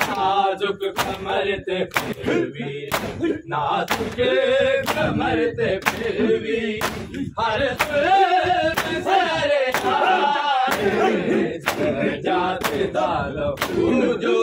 नाजुक कमर ते फिर भी नाजुक कमर ते फिर भी हर सुरे जाते दालो जो